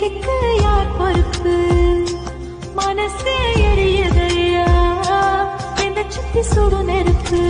இதுக்கு யார் பொறுப்பு மனசே எரியதையா? என்ன சுத்தி சுடு நெருப்பு.